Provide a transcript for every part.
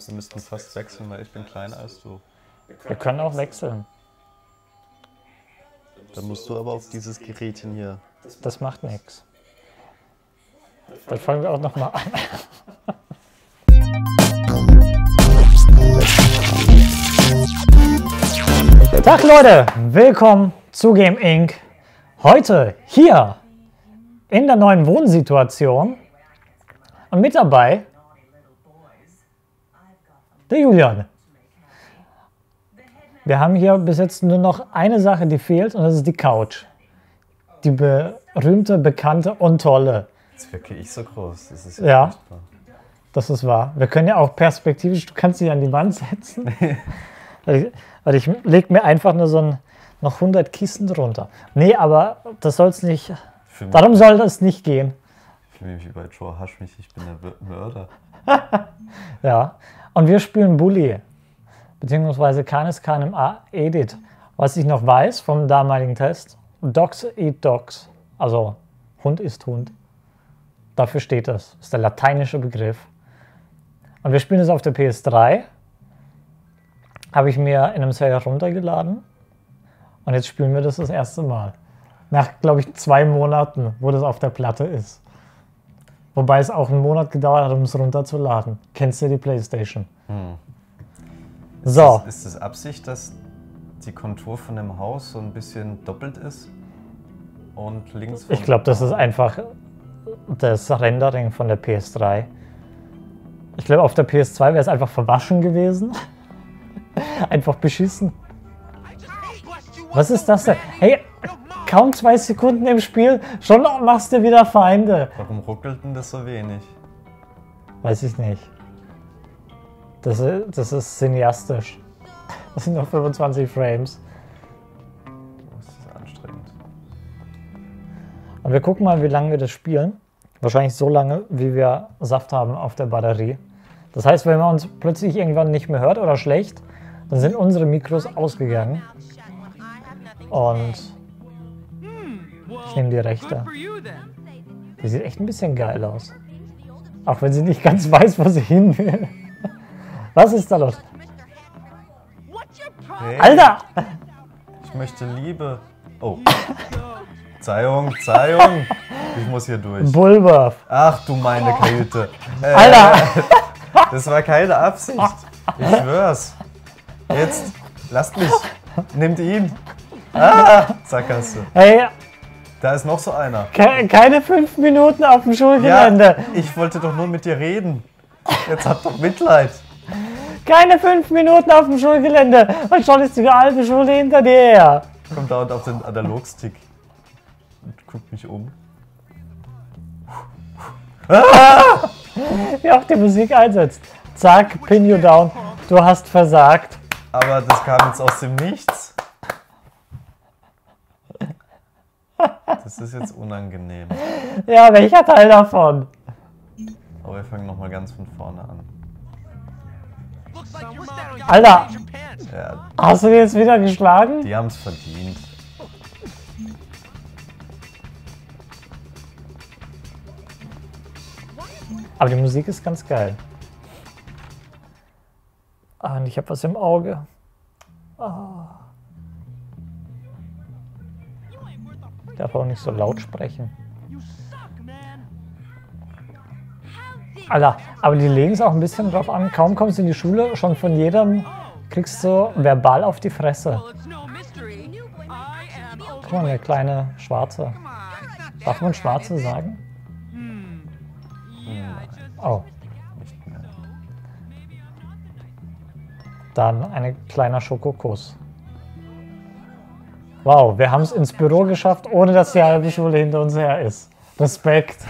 Sie müssten fast wechseln, weil ich bin kleiner als du. Wir können auch wechseln. Dann musst du aber auf dieses Gerätchen hier. Das macht nichts. Dann fangen wir auch nochmal an. Tag Leute, willkommen zu Game Inc. Heute hier in der neuen Wohnsituation und mit dabei der Julian. Wir haben hier bis jetzt nur noch eine Sache, die fehlt und das ist die Couch. Die berühmte, bekannte und tolle. Jetzt wirke ich so groß. Das ist Ja. furchtbar. Das ist wahr. Wir können ja auch perspektivisch, du kannst sie an die Wand setzen. weil ich, ich leg mir einfach nur so ein, noch 100 Kissen drunter. Nee, aber das soll es nicht, fühle darum soll das nicht gehen. ich fühl mich wie bei Joe Haschmich, ich bin der Mörder. Ja. Und wir spielen Bully, beziehungsweise keines keinem Edit. Was ich noch weiß vom damaligen Test, Dogs eat Dogs. Also Hund ist Hund. Dafür steht das. Ist der lateinische Begriff. Und wir spielen es auf der PS3. Habe ich mir in einem Sale runtergeladen. Und jetzt spielen wir das das erste Mal. Nach, glaube ich, zwei Monaten, wo das auf der Platte ist. Wobei es auch einen Monat gedauert hat, um es runterzuladen. Kennst du die Playstation? So, Ist es Absicht, dass die Kontur von dem Haus so ein bisschen doppelt ist? Und links ich glaube, das ist einfach das Rendering von der PS3. Ich glaube, auf der PS2 wäre es einfach verwaschen gewesen. einfach beschissen. Was ist das denn? Hey, kaum zwei Sekunden im Spiel, schon machst du wieder Feinde. Warum ruckelt denn das so wenig? Weiß ich nicht. Das ist, das ist cineastisch. Das sind noch 25 Frames. Das ist anstrengend. Und wir gucken mal, wie lange wir das spielen. Wahrscheinlich so lange, wie wir Saft haben auf der Batterie. Das heißt, wenn man uns plötzlich irgendwann nicht mehr hört oder schlecht, dann sind unsere Mikros ausgegangen. Und ich nehme die rechte. Die sieht echt ein bisschen geil aus. Auch wenn sie nicht ganz weiß, wo sie hin will. Was ist da los? Hey, Alter! Ich möchte Liebe. Oh. Zeihung, Zeihung. Ich muss hier durch. Bulworth. Ach du meine Kälte. Äh, Alter! Das war keine Absicht. Ich schwör's. Jetzt, lasst mich. Nimmt ihn. Ah, Sackgasse. Hey, Da ist noch so einer. ke keine fünf Minuten auf dem Ja, Schulgelände. ich wollte doch nur mit dir reden. Jetzt habt doch Mitleid. Keine fünf Minuten auf dem Schulgelände und schon ist die alte Schule hinter dir her. Kommt dauernd auf den Analogstick und guckt mich um. Wie auch die Musik einsetzt. Zack, pin you down. Du hast versagt. Aber das kam jetzt aus dem Nichts. Das ist jetzt unangenehm. Ja, welcher Teil davon? Aber wir fangen nochmal ganz von vorne an. Alter, Ja, hast du die jetzt wieder geschlagen? die haben es verdient. Aber die Musik ist ganz geil. Ah, und ich habe was im Auge. Ah. Ich darf auch nicht so laut sprechen. Alter, aber die legen es auch ein bisschen drauf an. Kaum kommst du in die Schule, schon von jedem kriegst du verbal auf die Fresse. Guck mal, der kleine Schwarze. Darf man Schwarze sagen? Oh. Nicht mehr. Dann ein kleiner Schokokuss. Wow, wir haben es ins Büro geschafft, ohne dass die halbe Schule hinter uns her ist. Respekt.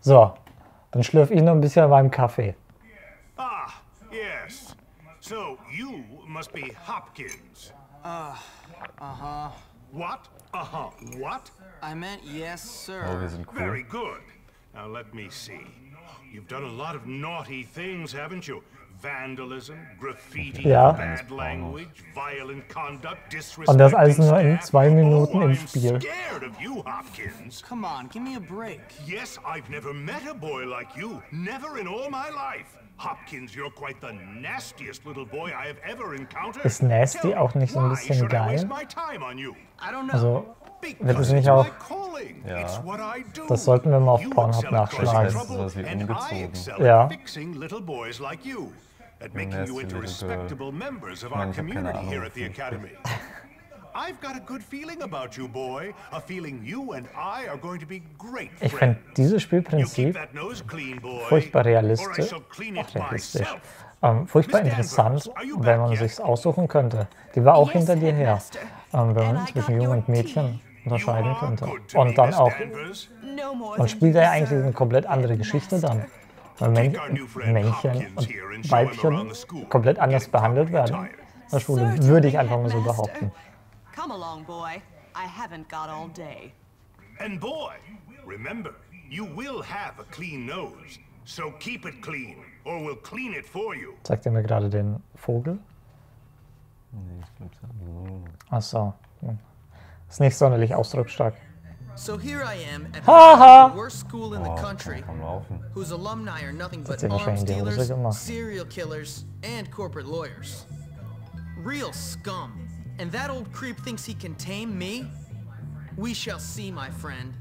So, dann schlürfe ich noch ein bisschen beim Kaffee. Ah, yes. So you must be Hopkins. Uh huh. What? Uh-huh. What? I meant yes, sir. Oh, wir sind Very cool. good. Now let me see. You've done a lot of naughty things, haven't you? Vandalism, graffiti, Ja. bad language, violent conduct, disrespect. Und das alles nur in zwei Minuten oh, im Spiel. Come on, give me a break. Yes, I've never met a boy like you. Never in all my life. Hopkins, you're quite the nastiest little boy I have ever encountered. Ist nasty auch nicht so ein bisschen geil? Also, wird es nicht it's auch. Ja. It's what I do. Das sollten wir mal auf Pornhub nachschlagen. Ja. At making you into respectable members of Ich our ich community here at the ich academy. I've got a good feeling about you, boy. A feeling you and I are going to be great Ich finde friends. dieses You keep Spielprinzip furchtbar realistisch, realistisch ähm, furchtbar interessant, wenn man sich's aussuchen könnte. Die war auch hinter dir her, ähm, wenn man zwischen your und Mädchen unterscheiden könnte. Und dann auch, man spielt ja eigentlich eine komplett andere Geschichte dann. Friend Männchen und Weibchen komplett anders behandelt werden. In der Schule würde ich einfach mal so behaupten. Come along, boy. I haven't got all day. And boy, remember, you will have a clean nose. So keep it clean, or we'll clean it for you. Zeigt er mir gerade den Vogel? Nee, ich glaub's ja. So. Ach so. Hm. Ist nicht sonderlich ausdrucksstark. So here I am at Haha. the worst school in Oh, the country, whose alumni are nothing but hat sie wahrscheinlich arms in die Hose dealers, serial killers, and corporate lawyers. Real scum. And that old creep thinks he can tame me? We shall see, my friend.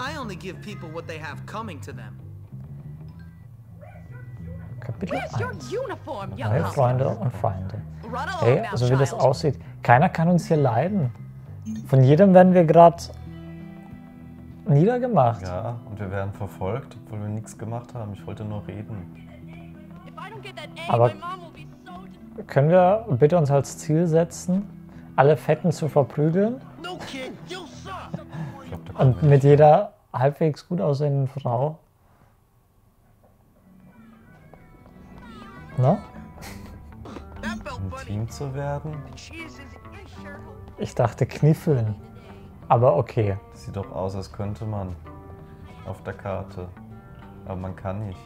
I only give people what they have coming to them. Kapitel Where's your 1. uniform, young Neue hustler? Freunde und Feinde. Hey, so wie das child. aussieht. Keiner kann uns hier leiden. Von jedem werden wir gerade niedergemacht. Ja, und wir werden verfolgt, obwohl wir nichts gemacht haben. Ich wollte nur reden. Aber- Können wir bitte uns als Ziel setzen, alle Fetten zu verprügeln glaub, und mit jeder halbwegs gut aussehenden Frau? Ne? Team zu werden, Ich dachte kniffeln. Aber okay. Sieht doch aus, als könnte man auf der Karte. Aber man kann nicht.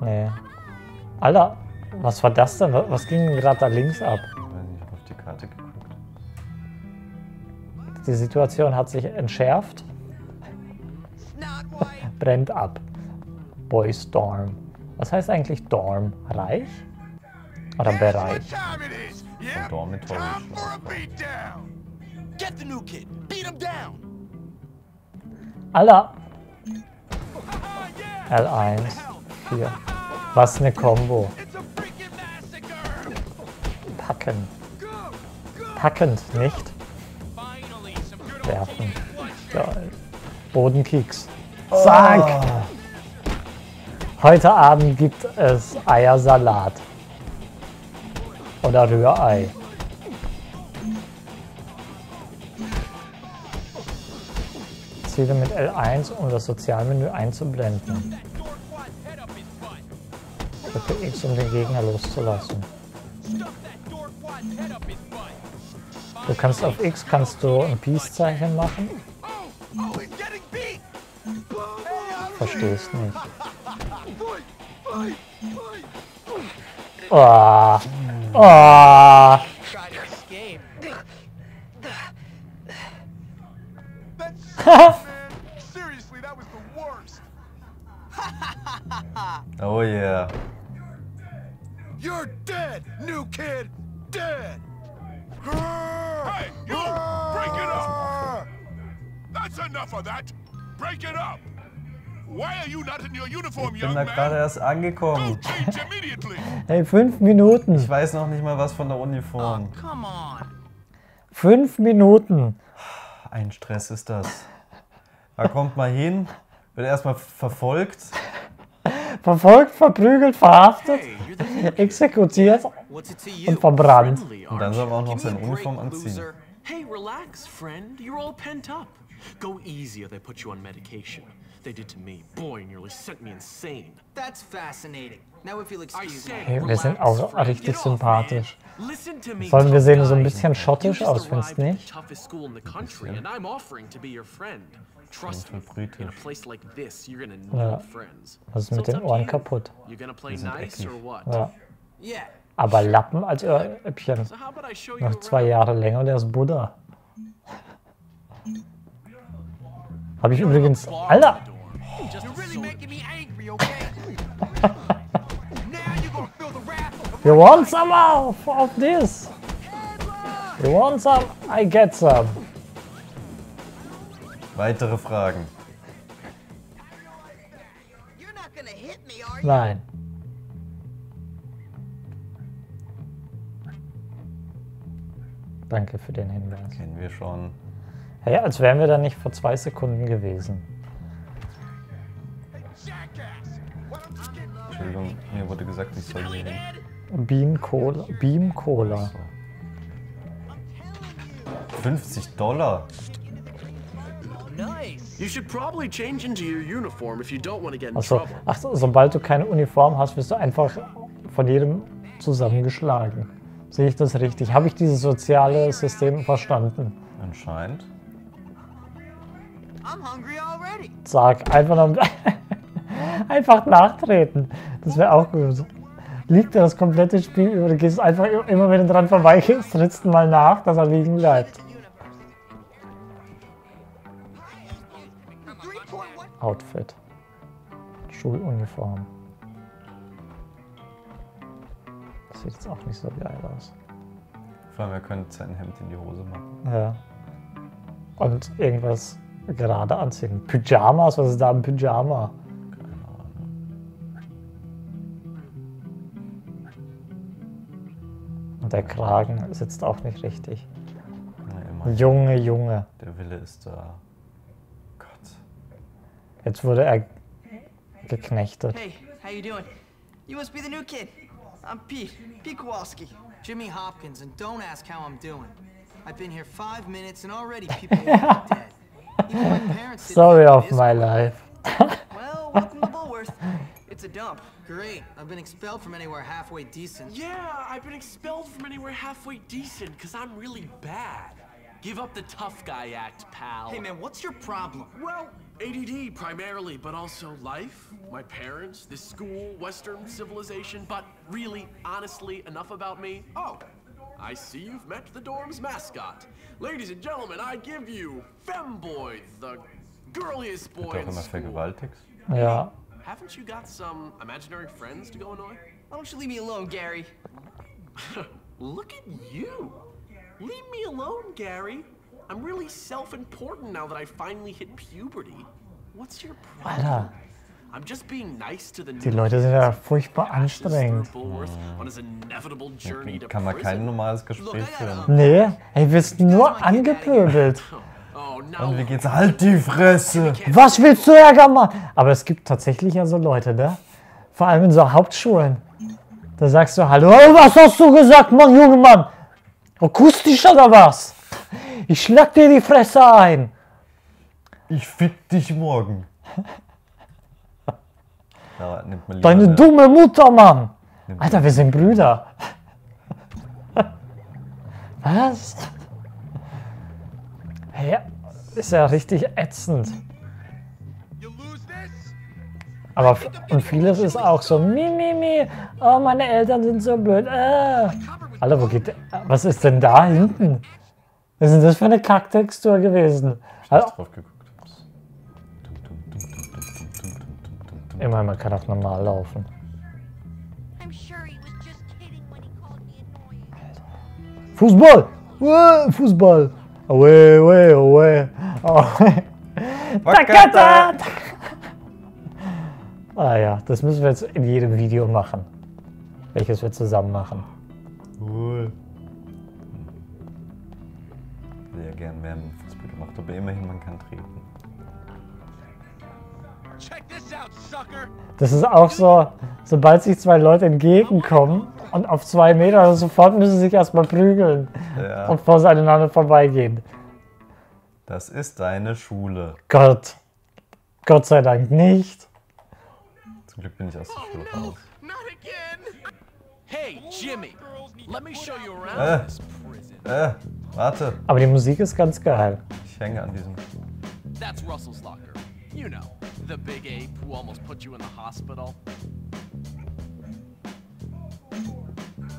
Nee. Alter, was war das denn? Was ging gerade da links ab? Ich weiß nicht, ich habe auf die Karte geguckt. Die Situation hat sich entschärft, brennt ab. Boys Dorm. Was heißt eigentlich Dorm? Reich? Oder Bereich? Dormitory. Get the new kid. Beat him down. Alter! L1, 4. Was eine Combo. Packen. Packend, nicht? Werfen. Geil. Bodenkicks. Zack! Heute Abend gibt es Eiersalat. Oder Rührei. Ziele mit L1, um das Sozialmenü einzublenden. Drücke X, um den Gegner loszulassen. Du kannst auf X kannst du ein Peace-Zeichen machen. Verstehst nicht. Oh. Oh. Angekommen. Hey, fünf Minuten. Ich weiß noch nicht mal was von der Uniform. Come on. Fünf Minuten. Ein Stress ist das. Da kommt mal hin, wird erstmal verfolgt. Verfolgt, verprügelt, verhaftet, exekutiert to you? und verbrannt. Und dann soll man auch noch seine Uniform anziehen. Hey, relax, friend. You're all pent up. Go easy or they put you on medication. They did to me. Boy, nearly sent me insane. That's fascinating. Now if you'll excuse me. Hey, wir sind auch richtig sympathisch. Sollen wir sehen so ein bisschen schottisch just aus, findest du nicht? Trust me, in a place like this, you're gonna need Ja. friends. Was ist mit den Ohren you. kaputt? You gonna play sind nice eckig. or what? Ja. Yeah. Aber Lappen als you Noch zwei? Jahre länger und der ist Buddha. Habe ich übrigens. Alter! You want some of, of this? You want some? I get some. Weitere Fragen. Nein. Danke für den Hinweis. Kennen wir schon. Hey, als wären wir da nicht vor zwei Sekunden gewesen. Entschuldigung, mir wurde gesagt, ich soll hier hin. Beam Cola. Beam Cola. 50 Dollar. You should probably change into your uniform if you don't want to get in Also, trouble. ach, so, sobald du keine Uniform hast, wirst du einfach von jedem zusammengeschlagen. Sehe ich das richtig? Habe ich dieses soziale System verstanden? Anscheinend. I'm hungry already. Sag, einfach noch, einfach nachtreten. Das wäre auch gut. Liegt er das komplette Spiel über, du gehst einfach immer, wenn du dran vorbeigehst, trittst du mal nach, dass er liegen bleibt. Outfit. Schuluniform. Das sieht jetzt auch nicht so geil aus. Vor allem, er könnte sein Hemd in die Hose machen. Ja. Und irgendwas gerade anziehen. Pyjamas, was ist da ein Pyjama? Und der Kragen sitzt auch nicht richtig. Na. Junge, Junge. Der Wille ist da. Gott. Jetzt wurde er geknechtet. Hey, how you doing? You must be the new kid. I'm Pete, Pete Kowalski. Jimmy Hopkins, and don't ask how I'm doing. I've been here five minutes and already people me dead. Even my parents think of my life. Well, welcome to. It's a dump. Great. I've been expelled from anywhere halfway decent. Yeah, I've been expelled from anywhere halfway decent because I'm really bad. Give up the tough guy act, pal. Hey man, what's your problem? Well, ADD primarily, but also life, my parents, this school, Western civilization. But really, honestly, enough about me. Oh, I see you've met the dorm's mascot. Ladies and gentlemen, I give you Femboy, the girliest boy Wird auch in immer school. vergewaltigt. Ja. Haven't you got some imaginary friends to go annoy? Why don't you leave me alone, Gary? Look at you. Leave me alone, Gary. I'm really self-important now that I finally hit puberty. What's your problem? Alter, I'm just being nice to the die Leute sind ja furchtbar anstrengend. Bullworth on his inevitable journey to Kann man kein normales Gespräch führen. Nee, ey, wirst nur angepöbelt. Oh, Und wie geht's? Halt die Fresse! Was willst du Ärger machen? Aber es gibt tatsächlich ja so Leute, ne? Vor allem in so Hauptschulen. Da sagst du, hallo, was hast du gesagt, Mann, Junge Mann? Akustisch oder was? Ich schlag dir die Fresse ein. Ich fick dich morgen. Lieber Deine eine- dumme Mutter, Mann. nimmt Alter, wir sind Brüder. Was? Hä? ist ja richtig ätzend. Aber und vieles ist auch so, mi, mi, mi, oh, meine Eltern sind so blöd. Äh. Alter, wo geht, was ist denn da hinten? Was ist denn das für eine Kacktextur gewesen? Ich also, drauf geguckt. Immerhin, man kann auch normal laufen. Fußball! Fußball! Away, away, away. away. Takata! Ah ja, das müssen wir jetzt in jedem Video machen. Welches wir zusammen machen. Cool. Sehr gern mehr Fußball gemacht, aber immerhin man kann treten. Das ist auch so, sobald sich zwei Leute entgegenkommen und auf zwei Meter, sofort müssen sie sich erstmal prügeln Ja, und vor aneinander vorbeigehen. das ist deine Schule. Gott. Gott sei Dank nicht. Zum Glück bin ich aus der Schule raus. Hey, Jimmy, let me show you around. Äh, äh, warte. Aber die Musik ist ganz geil. Ich hänge an diesem. That's Russell's locker. You know, the big ape who almost put you in the hospital.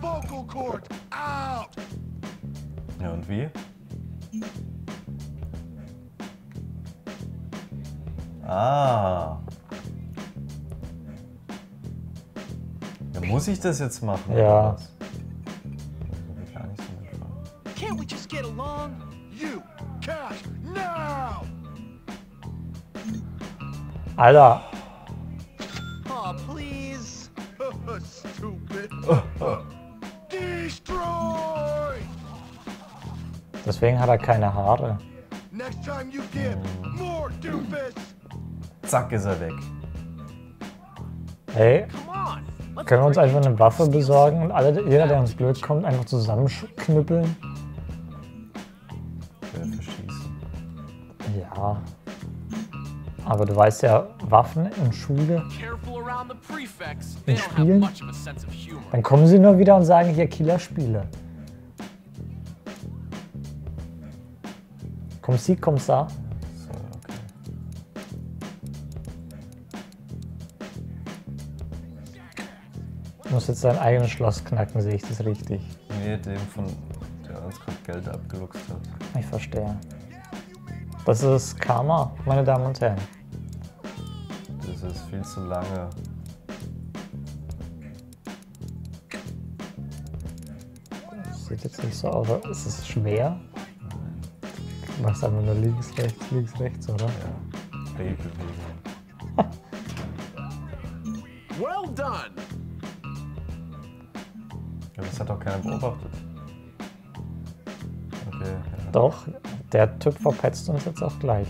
Vocal cord out! Ja, und wie? Ah. Wir Muss ich das jetzt machen? Ja. oder was? Das ist gar nicht so mitfahren. Can't we just get along? You, cash, now! Alter, Oh, please. Stupid. Destroy! deswegen hat er keine Haare. Next time you give, more doofus! Zack, ist er weg. Hey, können wir uns einfach eine Waffe besorgen und alle, jeder, der uns blöd kommt, einfach zusammenknüppeln? Ich will verschießen. Ja. Aber du weißt ja, Waffen in Schule, In Spielen? dann kommen sie nur wieder und sagen hier Killerspiele. Komm sie, komm sa. So, okay. Du musst jetzt dein eigenes Schloss knacken, sehe ich das richtig. Nee, dem von, der uns gerade Geld abgeluchst hat. Ich verstehe. Das ist Karma, meine Damen und Herren. Das ist viel zu lange. Das sieht jetzt nicht so aus. aber Ist es schwer? Du machst einfach nur links, rechts, links, rechts, oder? Ja. Drehbewegung. Well done. Ja, das hat doch keiner beobachtet. Okay, ja. Doch, der Typ verpetzt uns jetzt auch gleich.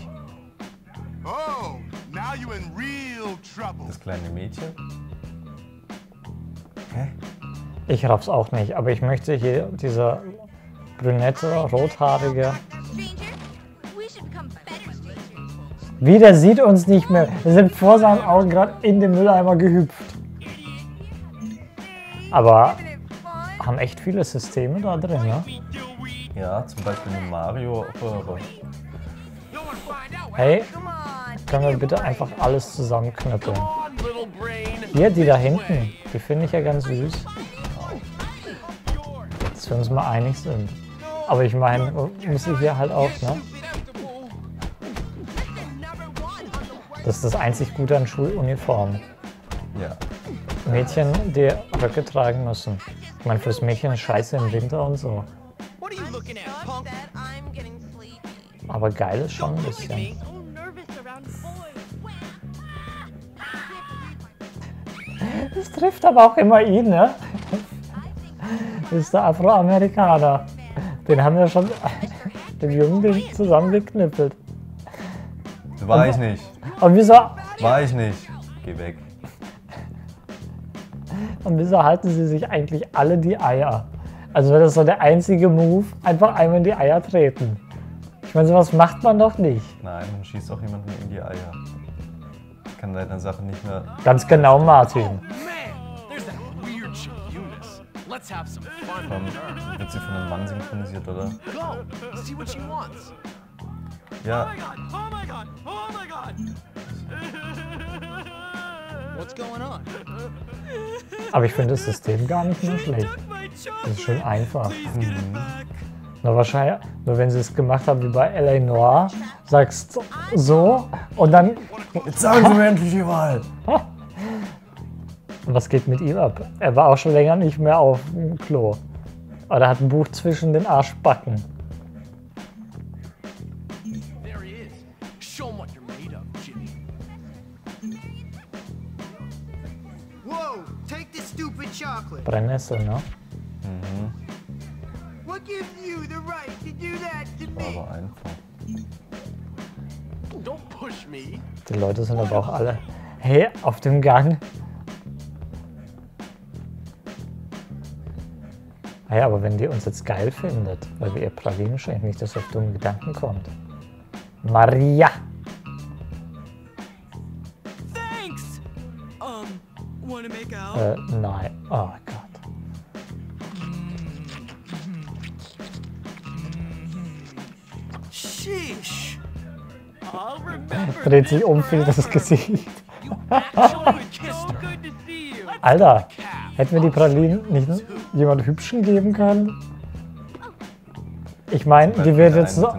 Oh, now you in real trouble. Das kleine Mädchen? Hä? Ich raff's auch nicht, aber ich möchte hier diese brünette, rothaarige. Wie, der sieht uns nicht mehr. Wir sind vor seinen Augen gerade in den Mülleimer gehüpft. Aber haben echt viele Systeme da drin, ne? Ja, zum Beispiel eine Mario-Röhre. Hey, können wir bitte einfach alles zusammenknüppeln? Hier, die da hinten, die finde ich ja ganz süß. Dass wir uns mal einig sind. Aber ich meine, muss ich hier halt auch, ne? Das ist das einzig Gute an Schuluniformen. Ja. Mädchen, die Röcke tragen müssen. Ich meine, fürs Mädchen ist scheiße im Winter und so. Aber geil ist schon ein bisschen. Das trifft aber auch immer ihn, ne? Das ist der Afroamerikaner. Den haben wir schon, den Jungen, zusammengeknüppelt. War ich nicht. Und wieso, War ich nicht. Geh weg. und wieso halten sie sich eigentlich alle die Eier? Also wäre das so der einzige Move, einfach einmal in die Eier treten. Ich meine, sowas macht man doch nicht. Nein, man schießt auch jemanden in die Eier. Ich kann deine Sache nicht mehr. Ganz genau, Martin. Man, there's that weird chick Eunice. Let's have some fun Von, wird sie von einem Mann synchronisiert, oder? Go, see what she wants. Ja, Oh my god, oh my god. What's going on? Aber ich finde das System gar nicht mehr schlecht. Das ist schon einfach. Nur wahrscheinlich, nur wenn sie es gemacht haben wie bei L.A. Noir, sagst so und dann, jetzt sagen Sie mir endlich die Wahl. und was geht mit ihm ab? Er war auch schon länger nicht mehr auf dem Klo. Oder hat ein Buch zwischen den Arschbacken. To War me? aber einfach. Don't push me. Die Leute sind aber auch alle, hey, auf dem Gang. Ah ja, aber wenn die uns jetzt geil findet, weil wir ihr Pralinen schenken, nicht, dass auf dumme Gedanken kommt. Maria! Thanks. Um, wanna make out? Äh, nein. Oh Dreht sich um, fehlt das Gesicht. Alter, hätten wir die Pralinen nicht jemand Hübschen geben können? Ich meine, die wird jetzt so.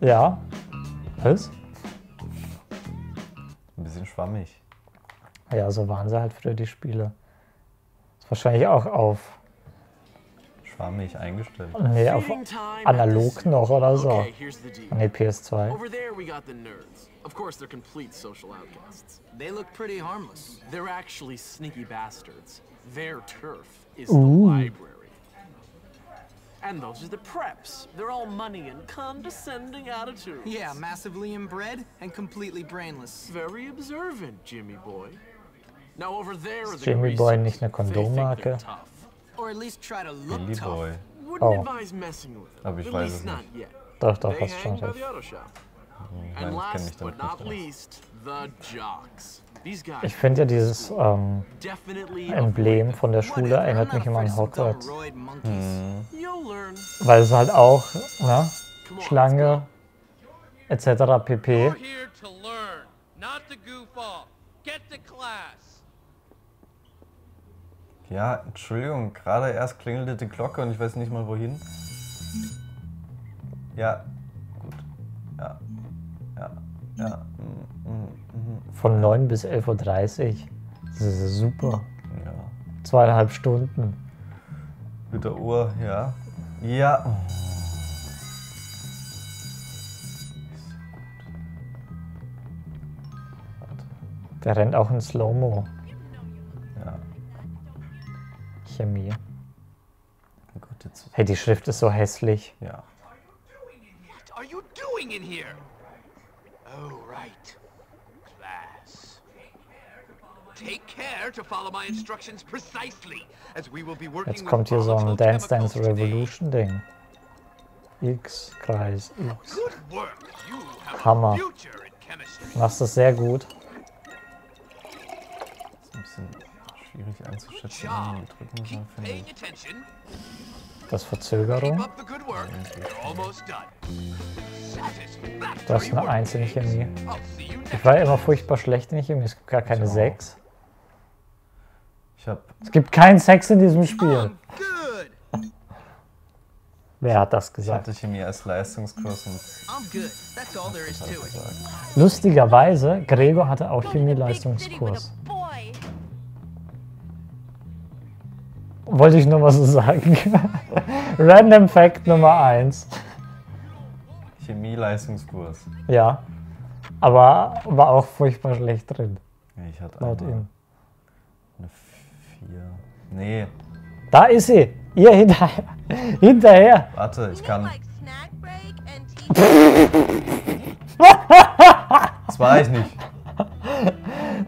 Ja. Was? Ein bisschen schwammig. Ja, so waren sie halt früher die Spiele. Wahrscheinlich auch auf, Schwammig eingestellt. nee, auf analog noch oder so. Okay. Nee, PS2. Over there, we got the nerds. Of course, they're complete social outcasts. They look pretty harmless. They're actually sneaky bastards. Their turf is the library. And those are the preps. They're all money and condescending attitudes. Yeah, massively inbred and completely brainless. Very observant, Jimmy boy. Now over there are the Jimmy Boy nicht eine They Kondommarke? tough. Or at least try to look Billy tough. Boy. Wouldn't Oh. advise messing with them. Aber ich At weiß least es not nicht. yet. Doch, doch, They hast schon hang by recht. the auto shop. Nein, And ich kenne mich last damit but not nicht aus. least, the jocks. These guys Ich finde ja dieses ähm, definitely Emblem von der Schule erinnert mich immer an Hogwarts. Hm. You'll learn. Weil es halt auch, ne, Schlange etc. pp. You're here to learn, not to goof off. Get to class. Ja, Entschuldigung, gerade erst klingelte die Glocke und ich weiß nicht mal wohin. Ja, gut. Ja, ja, ja. mm, mm, mm, Von 9 bis 11.30 Uhr. Das ist super. ja. Zweieinhalb Stunden. Mit der Uhr, ja. Ja. Oh. Der rennt auch in Slow-Mo. Chemie. Oh Gott, jetzt. Hey, die Schrift ist so hässlich. Ja. What are you doing in here? Oh, right. Class. Take care to follow my instructions precisely, as we will be working Jetzt kommt hier so ein Dance Dance. Revolution Ding. X, Kreis, X. Hammer. Machst das sehr gut. Schwierig einzuschätzen, wie man drücken soll, finde ich. Das Verzögerung. Du hast eine work, Eins in kids. Chemie. Ich war immer furchtbar schlecht in Chemie. Es gibt gar keine Ich. 6. Ich habe Es gibt keinen Sex in diesem Spiel. Wer hat das ich gesagt? hatte Chemie als Leistungskurs und. Lustigerweise, Gregor hatte auch Chemieleistungskurs. Wollte ich nur mal so sagen. Random Fact Nummer 1. Chemie-Leistungskurs. Ja. Aber war auch furchtbar schlecht drin, Ich hatte laut ihm. eine 4. Nee, Da ist sie. Ihr hinterher. Hinterher. warte, ich kann. Das war ich nicht.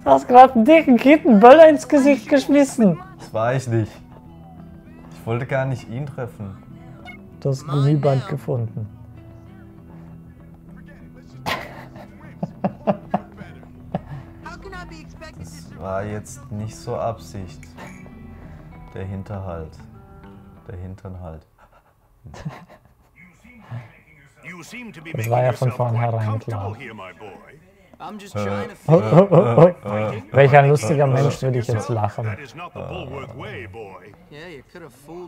Du hast gerade einen dicken Kittenböller ins Gesicht geschmissen. Das war ich nicht. Ich wollte gar nicht ihn treffen. Du hast Gummiband gefunden. Das war jetzt nicht so Absicht. Der Hinterhalt. Der Hinternhalt. Das war ja von vornherein klar. Here, my boy. I'm just trying to Oh, oh, oh. Welcher lustiger Mensch würde ich jetzt lachen?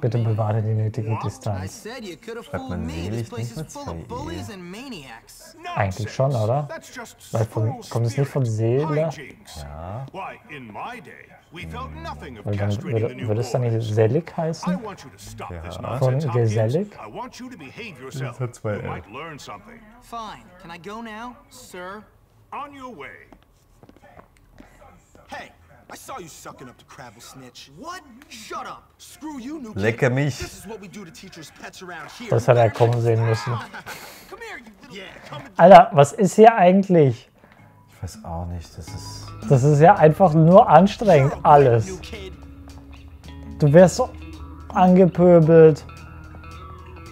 Bitte bewahre die nötige Distanz. Schreibt man place nicht is mit full of zwei bullies and maniacs. Eigentlich schon, oder? Weil von, kommt es nicht von. Seele? Ja. Of Weil dann würde, würde es dann nicht Selig I heißen? want you to stop Ja. Von gesellig? Yourself. hat zwei L. might learn something. Fine. Can I go now, sir? On your way. Hey, I saw you sucking up to Crabble Snitch. What? Shut up. Screw you, new Lecke kid. mich. This is what we do to teachers' pets around here. Das hat er kommen sehen müssen. Alter, was ist hier eigentlich? Ich weiß auch nicht, das ist. Das ist ja einfach nur anstrengend, New alles. kid. Du wirst so angepöbelt,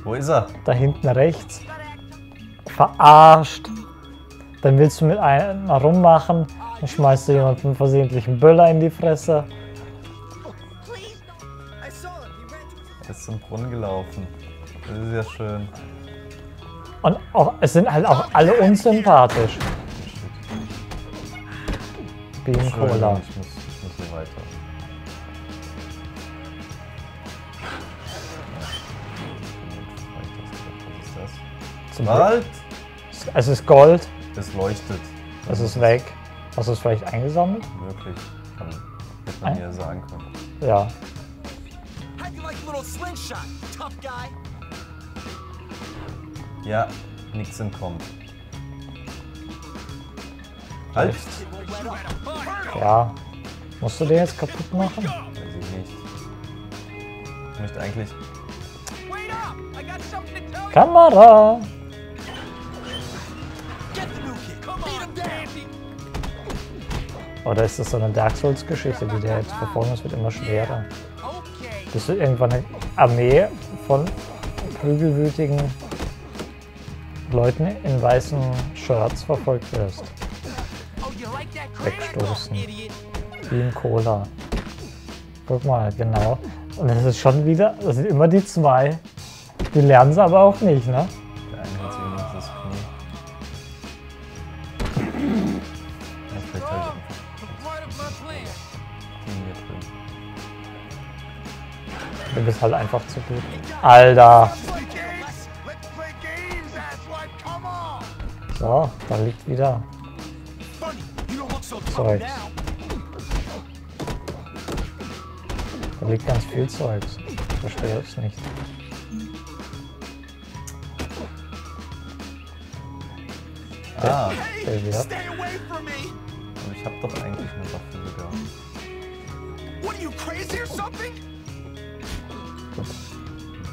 Wo ist er? da hinten rechts, verarscht. Dann willst du mit einer rummachen, dann schmeißt du jemandem versehentlich einen Böller in die Fresse. Er ist zum Brunnen gelaufen. Das ist ja schön. Und auch, es sind halt auch alle unsympathisch. Bean Cola. Ich muss, ich muss hier weiter. Was ist das? Zum Wald! Es ist Gold, Es leuchtet. es ist weg. Hast du es vielleicht eingesammelt? Möglich. Kann, hätte man mir sagen können. Ja. little slingshot, tough guy. Ja, nichts entkommt. Halt! Ja. Musst du den jetzt kaputt machen? Weiß ich nicht. Ich möchte eigentlich. Wait Oder ist das so eine Dark Souls Geschichte, die dir jetzt verfolgen? Es wird immer schwerer. Okay. Bis du irgendwann eine Armee von prügelwütigen Leuten in weißen Shirts verfolgt wirst. Wegstoßen. Wie in Cola. Guck mal, genau. Und das ist schon wieder, das sind immer die zwei. Die lernen sie aber auch nicht, ne? Halt einfach zu gut. Alter. Play games! Let's play games, asswipe! Come on! So, da liegt wieder Zeugs. Da liegt ganz viel Zeugs. Ich verstehe es nicht. Ah, Der wird. Stay away from me! und ich habe doch eigentlich eine Waffe sogar. What are you crazy or something?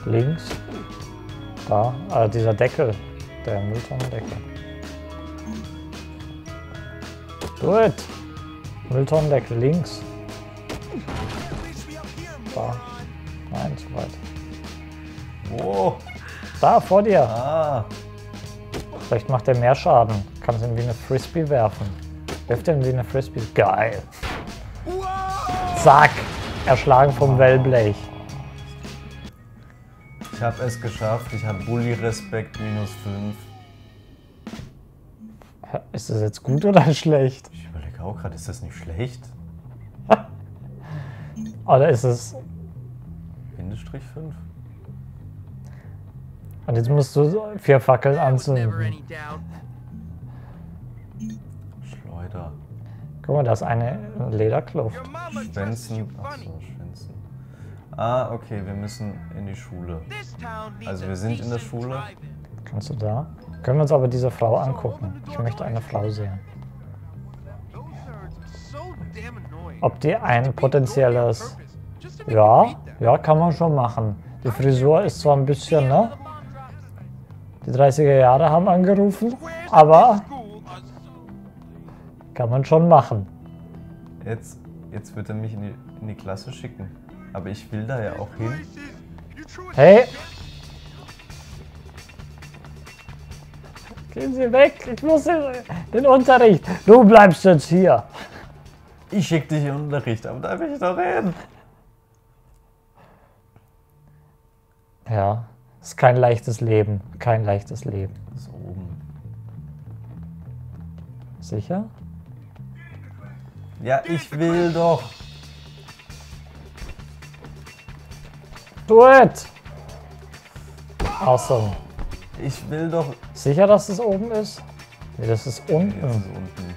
Links. Da. Ah, dieser Deckel. Der Mülltonnendeckel. Do it! Mülltonnendeckel links. Da. Nein, zu weit. Wo? Da, vor dir. Ah, Vielleicht macht er mehr Schaden. Kannst ihn wie eine Frisbee werfen. Wirft ihn wie eine Frisbee. Geil. Zack. Erschlagen vom Wellblech. Ich habe es geschafft. Ich habe Bully Respekt minus 5. Ist das jetzt gut oder schlecht? Ich überlege auch gerade, ist das nicht schlecht? Oder ist es. Bindestrich 5? Und jetzt musst du vier Fackeln anzünden. Schleuder. Guck mal, da ist eine Lederkluft. Funny. Achso. Ah, okay, wir müssen in die Schule. Also wir sind in der Schule. Kannst du da? Können wir uns aber diese Frau angucken. Ich möchte eine Frau sehen. Ob die ein potenzielles. Ja, ja, kann man schon machen. Die Frisur ist zwar ein bisschen, ne? Die 30er Jahre haben angerufen, aber kann man schon machen. Jetzt, jetzt wird er mich in die, in die Klasse schicken. Aber ich will da ja auch hin. Hey! Gehen Sie weg, ich muss in den Unterricht. Du bleibst jetzt hier. Ich schick dich in den Unterricht, aber da will ich doch hin. Ja, ist kein leichtes Leben. Kein leichtes Leben. Das ist oben. Sicher? Ja, ich will doch. Do it! Awesome. Ich will doch. Sicher, dass es oben ist? Nee, das ist Jetzt ist unten. unten.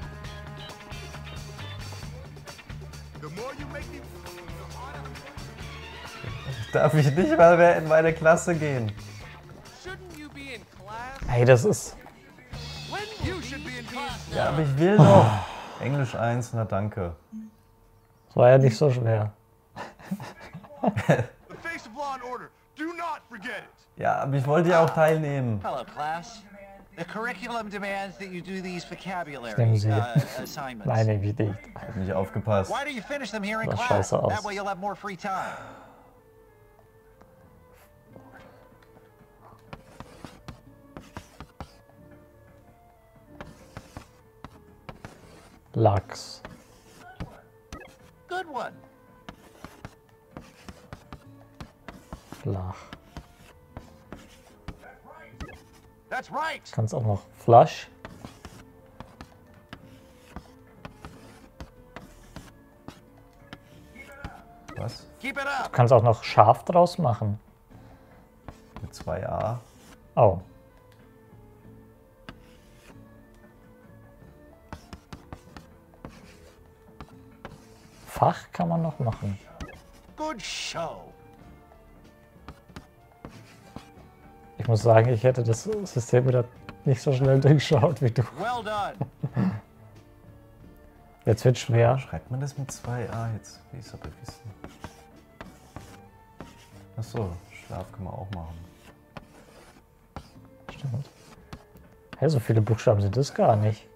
The more you make me Darf ich nicht mal mehr in meine Klasse gehen? Shouldn't you be in class? Hey, das ist. When you should be in class. Ja, aber ich will doch. Englisch 1, na danke. Das war ja nicht so schwer. order. Do not forget it. Ja, aber ich wollte ja auch teilnehmen. Hello, class. The curriculum demands that you do these vocabulary Nehmen Sie. uh, assignments. Meine wie nicht. Hab nicht aufgepasst. Why do you finish them here in class? aus. That way you'll have more free time. Lachs. Good one. Flach. Kannst auch noch Flush. Was? Up. Kannst auch noch scharf draus machen. Mit 2a? Oh. Fach kann man noch machen. Good show. Muss sagen, ich hätte das System wieder nicht so schnell durchschaut wie du. Well done. Jetzt wird schwer. Schreibt man das mit 2a jetzt? Wie ist aber wissen. Achso, Schlaf kann man auch machen. Stimmt. Hä, so viele Buchstaben sind das gar nicht.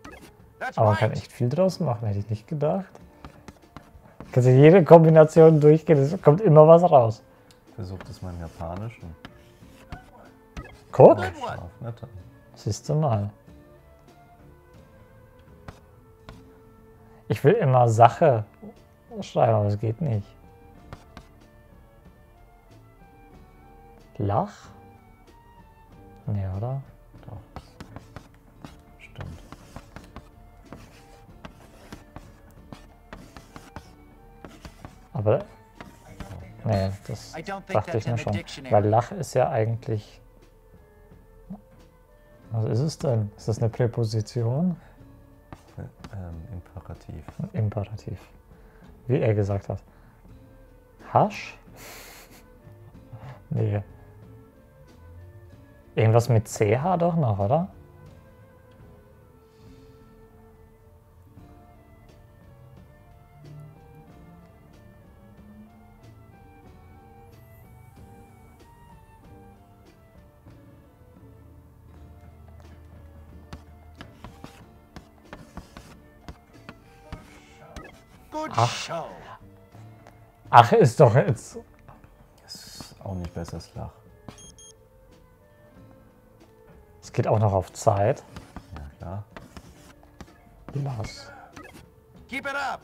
Aber man kann echt viel draus machen, hätte ich nicht gedacht. Kannst du jede Kombination durchgehen, es kommt immer was raus. Versucht es mal im Japanischen. Guck, siehst du mal. Ich will immer Sache schreiben, aber es geht nicht. Lach? Nee, oder? Doch. Stimmt. Aber. Nee, das dachte ich mir schon. Weil Lach ist ja eigentlich. Was ist es denn? Ist das eine Präposition? Ähm, Imperativ. Imperativ. Wie er gesagt hat. Hasch? nee. Irgendwas mit CH doch noch, oder? Ach. Ach, ist doch jetzt. Das ist auch nicht besser als Lach. Es geht auch noch auf Zeit. Ja, klar. Lass. Keep it up.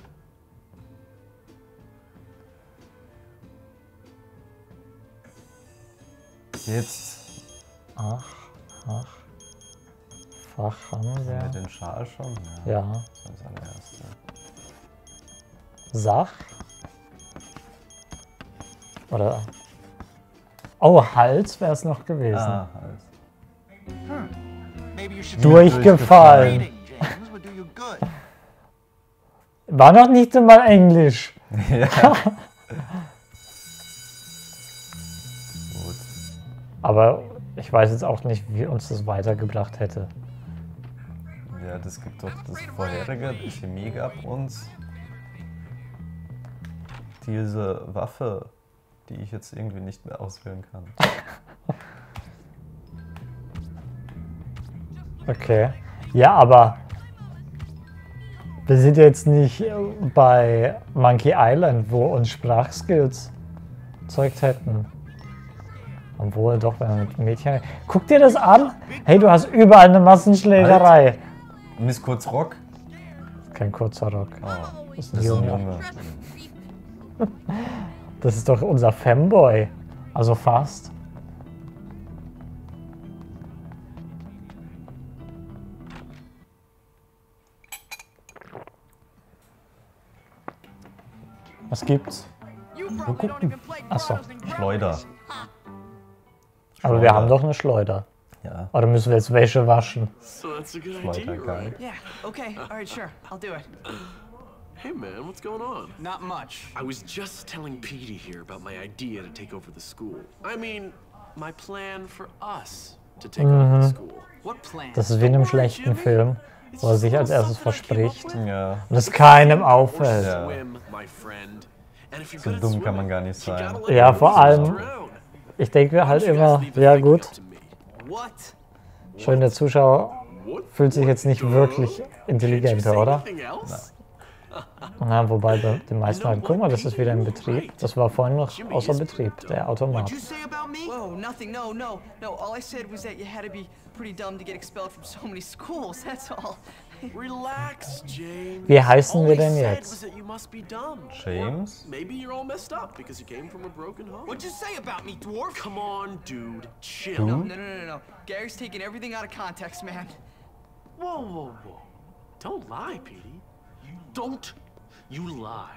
Jetzt Ach, ach. Fach haben haben wir wir. den Schal schon. Ja. Allererste. Sach. Oder. Oh, Hals wäre es noch gewesen. Ah, you should Durchgefallen. War noch nicht einmal Englisch. ja. Aber ich weiß jetzt auch nicht, wie uns das weitergebracht hätte. Ja, das gibt doch das vorherige. Die Chemie gab uns diese Waffe, die ich jetzt irgendwie nicht mehr auswählen kann. Okay. Ja, aber wir sind jetzt nicht bei Monkey Island, wo uns Sprachskills zeugt hätten. Obwohl, doch, wenn man mit Mädchen. Guck dir das an! Hey, du hast überall eine Massenschlägerei. Miss Kurzrock? Kein kurzer Rock. Oh, Das ist ein Junge. Das ist doch unser Femboy. Also fast. Was gibt's? Wo gucken? Achso. Schleuder. Aber wir haben doch eine Schleuder. Ja. Oder müssen wir jetzt Wäsche waschen? So that's a good Schleuder, idea, geil. right? Yeah, okay, alright, sure. I'll do it. Hey man, what's going on? Not much. I was just telling Petey here about my idea to take over the school. I mean, my plan for us to take over the school. What plan? Das ist wie in einem schlechten Film, wo er sich als erstes verspricht Ja. und es keinem auffällt. Ja. So dumm kann man gar nicht sein. Ja, vor allem-. Ich denke halt immer, ja gut, schön, der Zuschauer fühlt sich jetzt nicht wirklich intelligenter, oder? else? Na, wobei bei den meisten halt, guck mal, das ist wieder in Betrieb. Das war vorhin noch außer Betrieb, der Automat. Whoa, nothing, no, no, no. All I said was that you had to be pretty dumb to get expelled from so many schools, that's all. Relax, James. Wie heißen wir denn jetzt? James? Maybe you're all messed up because you came from a broken home. What'd you say about me, dwarf? Come on, dude. Chill. No, no, no, no, no. Gary's taking everything out of context, man. Whoa, whoa, whoa. Don't lie, Petey. Don't you lie.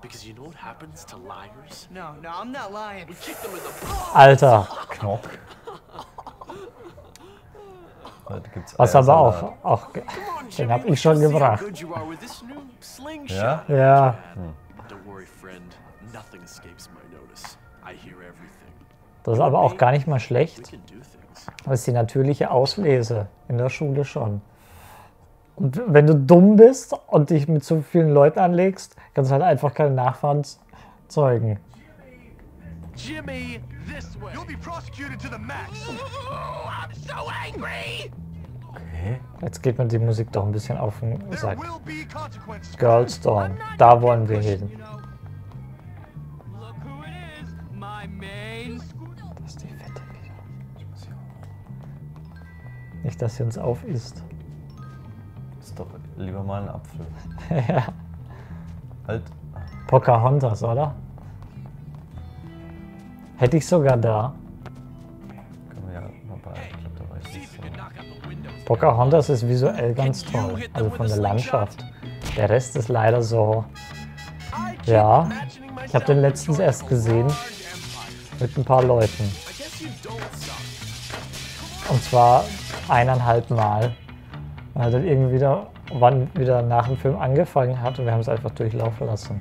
Because you know what happens to liars? No, no, I'm not lying. We kick them in the Alter, Knock. Was aber auch, auch den hab ich schon gebracht. Ja? Ja, Don't worry, friend. Nothing escapes my notice. I hear everything. Das ist aber auch gar nicht mal schlecht. Das ist die natürliche Auslese in der Schule schon. Und wenn du dumm bist und dich mit so vielen Leuten anlegst, kannst du halt einfach keine Nachfahren zeugen. Jimmy, this way. You'll be prosecuted to the max. I'm so angry. Okay. Jetzt geht mir die Musik doch ein bisschen auf den Sack. Consequences. Girlstorm, da wollen wir hin. Das ist die Fette wieder. Nicht, dass sie uns aufisst. Lieber mal ein Apfel. ja. Halt. Pocahontas, oder? Hätte ich sogar da. Können wir ja mal bei. Ich glaube, da weiß ich so. Pocahontas ist visuell ganz toll. Also von der Landschaft. Der Rest ist leider so. Ja. Ich habe den letztens erst gesehen. Mit ein paar Leuten. Und zwar eineinhalb Mal. Weil das irgendwie wieder, wann wieder nach dem Film angefangen hat und wir haben es einfach durchlaufen lassen.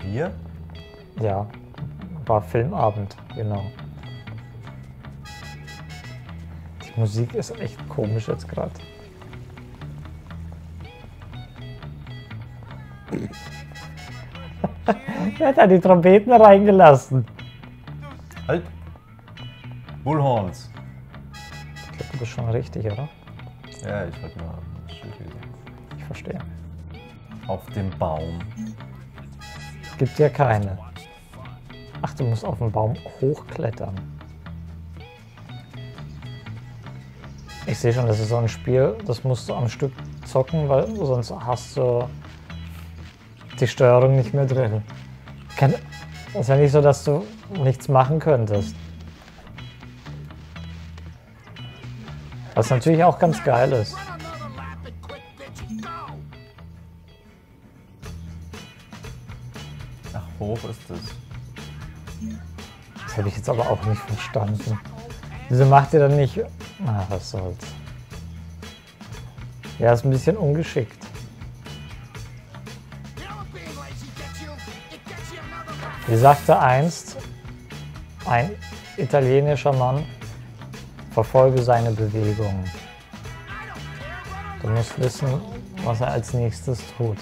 Wir? Ja, war Filmabend, genau. Die Musik ist echt komisch jetzt gerade. Wer hat da die Trompeten reingelassen? Halt. Bullhorns. Ich glaube, du bist schon richtig, oder? Ja, ich wollte nur. Ich verstehe. Auf dem Baum. Gibt ja keine. Ach, du musst auf den Baum hochklettern. Ich sehe schon, das ist so ein Spiel, das musst du am Stück zocken, weil sonst hast du die Steuerung nicht mehr drin. Kann, das ist ja nicht so, dass du nichts machen könntest. Was natürlich auch ganz geil ist. Ach, hoch ist es. Das habe ich jetzt aber auch nicht verstanden. Wieso macht ihr dann nicht... Ah, was soll's. Ja, ist ein bisschen ungeschickt. Wie sagte einst ein italienischer Mann, verfolge seine Bewegungen. Du musst wissen, was er als nächstes tut.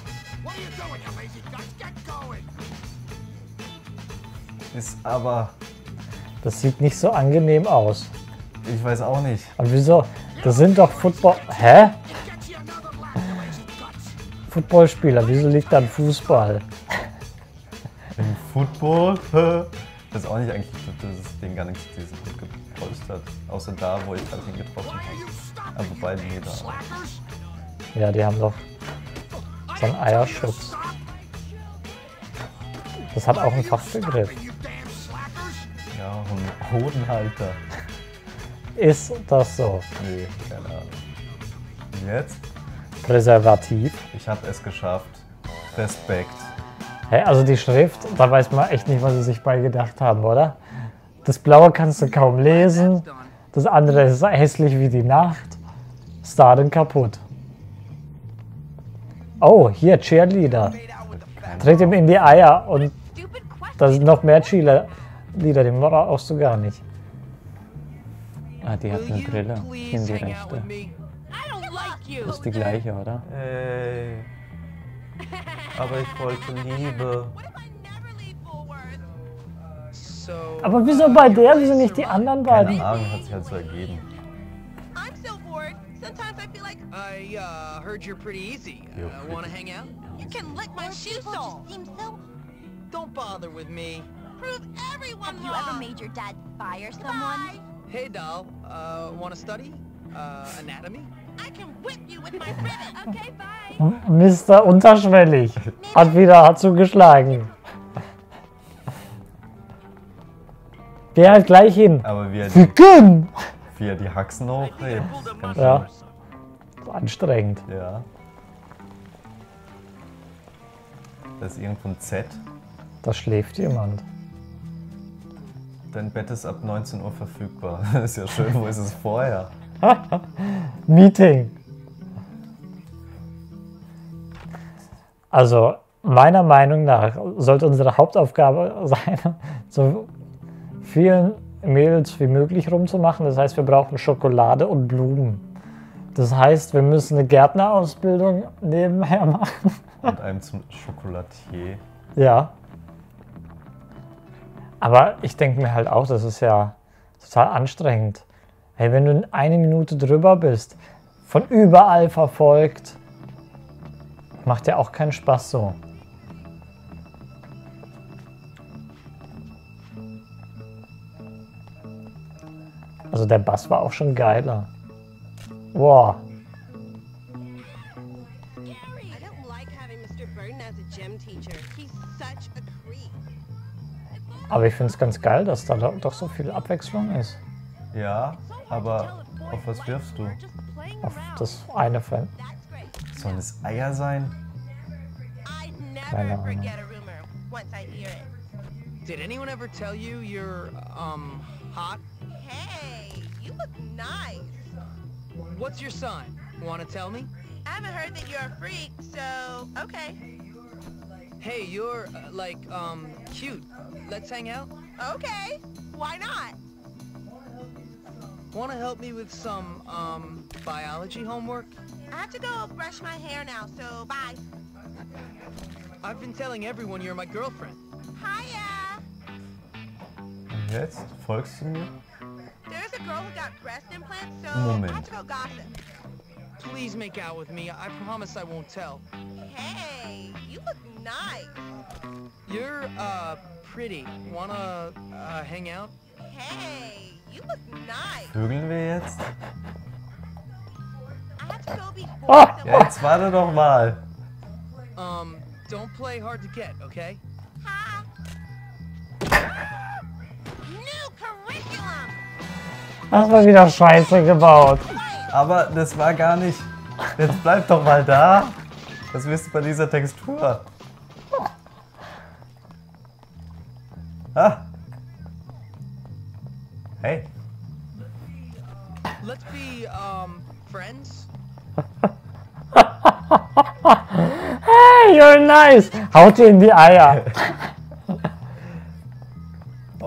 Ist aber. Das sieht nicht so angenehm aus. Ich weiß auch nicht. Und wieso? Das sind doch Football. Hä? Footballspieler, wieso liegt da ein Fußball? Im Football? Das ist auch nicht eigentlich, das Ding gar nicht so gut gepolstert. Außer da, wo ich halt hingetroffen habe. Aber wobei, nee, da. Ja, die haben doch so einen Eierschutz. Das hat auch einen Fachbegriff. Ja, ein Hodenhalter. Ist das so? Nee, keine Ahnung. Und jetzt? Präservativ. Ich habe es geschafft. Respekt. Hä, also die Schrift, da weiß man echt nicht, was sie sich bei gedacht haben, oder? Das Blaue kannst du kaum lesen. Das andere ist hässlich wie die Nacht. Starten kaputt. Oh, hier Cheerleader. Tritt ihm in die Eier und da sind noch mehr Cheerleader, den brauchst du gar nicht. Ah, die hat eine Brille in die rechte. Das ist die gleiche, oder? Ey. Aber ich wollte Liebe. Aber wieso bei der, wieso nicht die anderen beiden? Keine Ahnung, hat sich halt so ergeben. I'm so bored. Sometimes I feel like I uh, heard you're pretty easy. Uh, wanna hang out? you can lick my shoe sole. Seems so. Don't bother with me. Prove everyone Have you wrong. ever made your dad fire someone? Hey, doll. Uh, wanna study? Uh, anatomy? I can whip you with my ribbon. Okay, bye. Mr. Unterschwellig hat wieder zugeschlagen. Geh halt gleich hin. Aber wie er die, Ficken! wie er die Haxen hochhebt. Ganz Ja. Anstrengend. schön. Ja. Das ist irgendwo ein Z. Da schläft jemand. Dein Bett ist ab 19 Uhr verfügbar. ist ja schön, wo ist es vorher? Meeting. Also, meiner Meinung nach sollte unsere Hauptaufgabe sein, so vielen Mädels wie möglich rumzumachen. Das heißt, wir brauchen Schokolade und Blumen. Das heißt, wir müssen eine Gärtnerausbildung nebenher machen. Und einem zum Schokolatier. Ja. Aber ich denke mir halt auch, das ist ja total anstrengend. Hey, wenn du eine Minute drüber bist, von überall verfolgt, macht ja auch keinen Spaß so. Also der Bass war auch schon geiler. Wow. I don't like having Mr. Burton as a gym teacher. He's such a creep. Aber ich finde es ganz geil, dass da doch so viel Abwechslung ist. Ja, aber auf was wirfst du? Auf das eine Fan. Sollen es Eier sein? Keine Ahnung. Did anyone ever tell you you're, um, hot? Hey, you look nice. What's your sign? Wanna tell me? I haven't heard that you're a freak, so okay. Hey, you're, uh, like, um, cute. Let's hang out? Okay, why not? Wanna help me with some, um, biology homework? I have to go brush my hair now, so bye. I've been telling everyone you're my girlfriend. Hiya! Und jetzt? Folgst du mir? There's a girl who got breast implants, so I Moment. have to go gossip. Please make out with me. I promise I won't tell. Hey, you look nice. You're, uh, pretty. Wanna, uh, hang out? Hey, you look nice. Vögeln wir jetzt? I have to go be! Ja, jetzt warte doch mal. Um, don't play hard to get, okay? New Das war wieder scheiße gebaut. Aber das war gar nicht. Jetzt bleib doch mal da. Was willst du bei dieser Textur? Ah. Hey. Let's be, um, friends? Hey, you're nice. Haut dir in die Eier.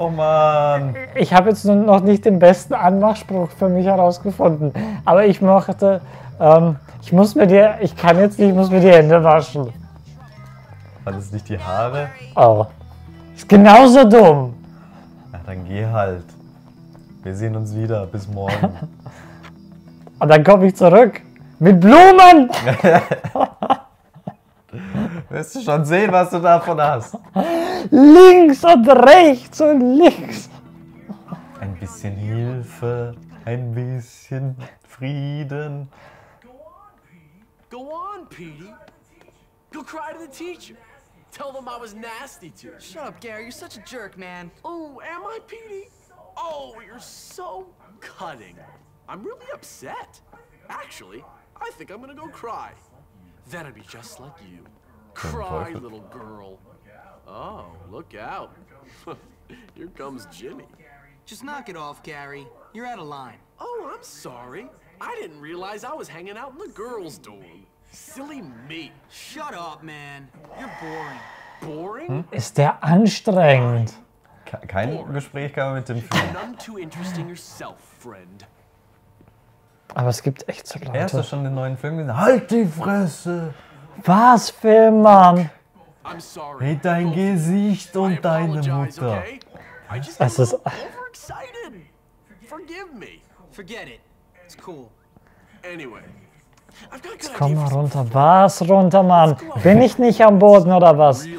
Oh Mann. Ich habe jetzt noch nicht den besten Anmachspruch für mich herausgefunden. Aber ich mochte, ähm, ich muss mir die, ich kann jetzt nicht, ich muss mir die Hände waschen. War das nicht die Haare? Oh. Ist genauso dumm. Na, dann geh halt. Wir sehen uns wieder. Bis morgen. Und dann komme ich zurück. Mit Blumen! Wirst du schon sehen, was du davon hast. Links und rechts und links. Ein bisschen Hilfe, ein bisschen Frieden. Go on, Petey. Go cry to the teacher. Tell them I was nasty to her. Shut up, Gary. You're such a jerk, man. Oh, am I, Petey? Oh, you're so cutting. I'm really upset. Actually, I think I'm gonna go cry. Then I'd be just like you. Cry, Teufel. little girl. Oh, look out. Here comes Jimmy. Just knock it off, Gary. You're out of line. Oh, I'm sorry. I didn't realize I was hanging out in the girls' dorm. Silly me. Shut up, man. You're boring. Boring? Ist der anstrengend. Ke- Kein Gespräch kann man mit dem führen. None too interesting yourself, friend. Aber es gibt echt so Er hast du Leute. schon den neuen Film gesehen? Halt die Fresse! Was, Filmmann? I'm sorry. Hey, dein Gesicht und deine Mutter. Es a ist- little overexcited. Forgive me. Forget it. It's cool. Anyway, a good Komm mal runter. Was runter, Mann? Bin ich nicht am Boden oder was?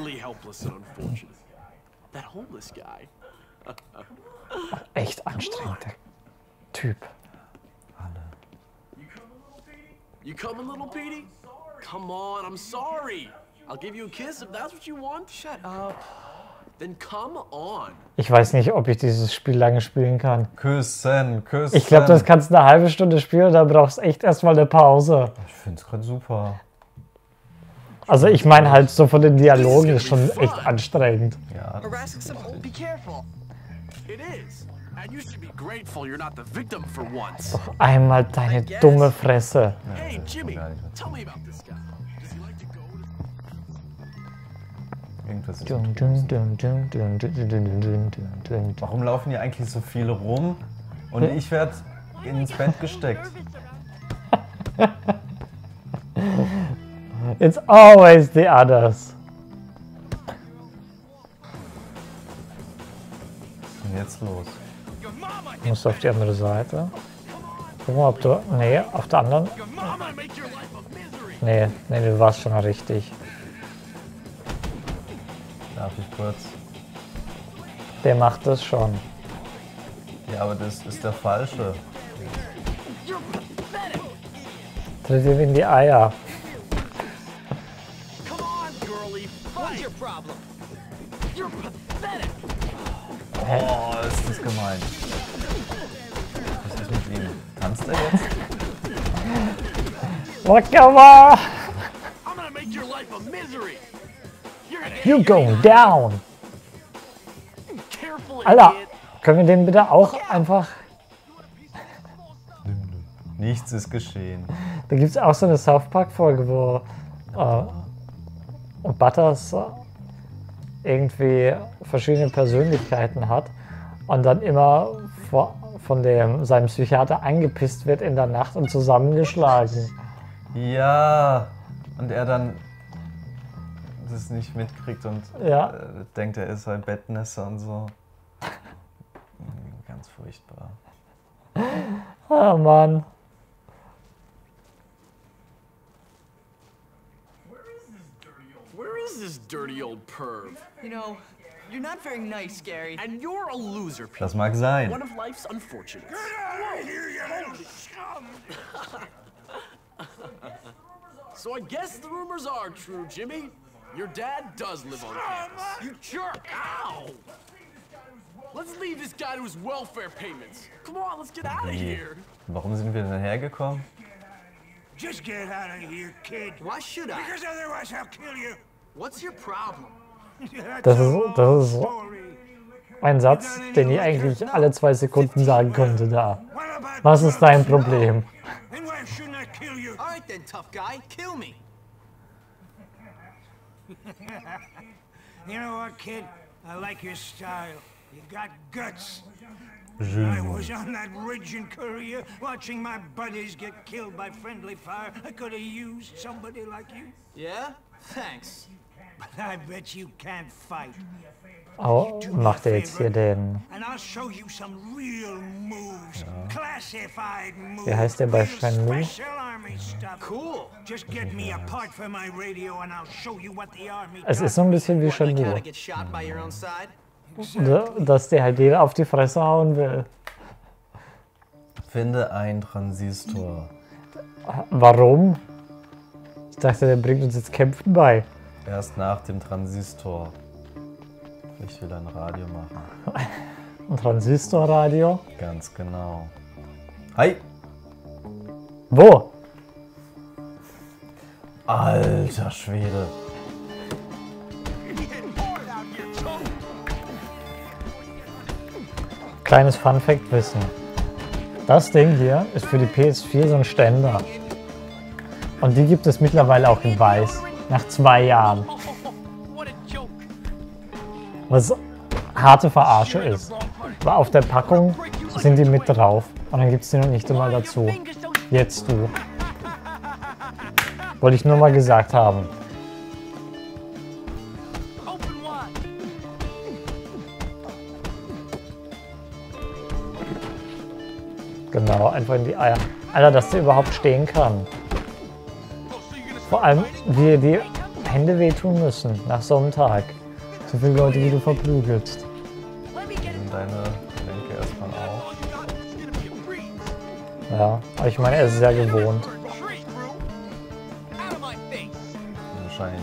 Echt anstrengender Typ. You coming, little Petey? Come on, I'm sorry. I'll give you a kiss if that's what you want. Shut up. Then come on. Ich weiß nicht, ob ich dieses Spiel lange spielen kann. Küssen, küssen. Ich glaube, das kannst du eine halbe Stunde spielen, da brauchst du echt erstmal eine Pause. Ich finde es gerade super. Also ich meine halt so von den Dialogen ist schon echt anstrengend. Ja, Einmal deine dumme Fresse. Hey Jimmy, tell me about this guy. Irgendwas ist dun, dun, dun, Warum laufen hier eigentlich so viele rum und ich werde ins Bett gesteckt? It's always the others. Und jetzt los. Du musst auf die andere Seite. Guck mal, ob du. Nee, auf der anderen. Nee, nee, du warst schon richtig. Darf ich kurz? Der macht das schon. Ja, aber das ist der falsche. Tritt ihm in die Eier. Oh, ist das gemein. life a misery. You're an You going down! Alter, können wir den bitte auch einfach. Nichts ist geschehen. Da gibt es auch so eine South Park-Folge, wo äh, Butters äh, irgendwie verschiedene Persönlichkeiten hat und dann immer vor, von dem, seinem Psychiater angepisst wird in der Nacht und zusammengeschlagen. Ja, und er dann das nicht mitkriegt und Ja. äh, denkt, er ist ein Bettnässer und so. Ganz furchtbar. Oh Mann. Where is this dirty old perv? You know, you're not very nice, Gary. And you're a loser, Pete. Das mag sein. One of life's unfortunates. So I guess the rumors are true, Jimmy. Your dad does live on campus. You jerk! Ow! Let's leave this guy to his welfare payments. Come on, let's get out of here. Warum sind wir denn hergekommen? Just get out of here, kid. Why should I? Because otherwise I'll kill you. What's your problem? Das a ist, das ist ein Satz, den ich eigentlich alle zwei Sekunden sagen könnte da. Was ist dein Problem? And why shouldn't I kill you? All right then, tough guy, kill me. You know what, kid? I like your style. You got guts. I was on that ridge in Korea, watching my buddies get killed by friendly fire. I could have used somebody like you. Yeah? Thanks. Oh, macht er jetzt hier den... Ja. Wie heißt der bei Shenmue? Ja. Es ist so ein bisschen wie Shenmue. Dass der halt jeder auf die Fresse hauen will. Finde einen Transistor. Warum? Ich dachte, der bringt uns jetzt Kämpfen bei. Erst nach dem Transistor. Ich will ein Radio machen. Ein Transistorradio. Ganz genau. Hi! Wo? Alter Schwede. Kleines Fun-Fact-Wissen. Das Ding hier ist für die PS4 so ein Ständer. Und die gibt es mittlerweile auch in weiß. Nach zwei Jahren. Was harte Verarsche ist. Aber auf der Packung sind die mit drauf. Und dann gibt es die noch nicht einmal dazu. Jetzt du. Wollte ich nur mal gesagt haben. Genau, einfach in die Eier. Alter, dass der überhaupt stehen kann. Vor allem, wie die Hände wehtun müssen nach so einem Tag. So viele Leute, die du verprügelst. Nimm deine Lenke erstmal auf. Ja, aber ich meine, er ist ja gewohnt. Wahrscheinlich.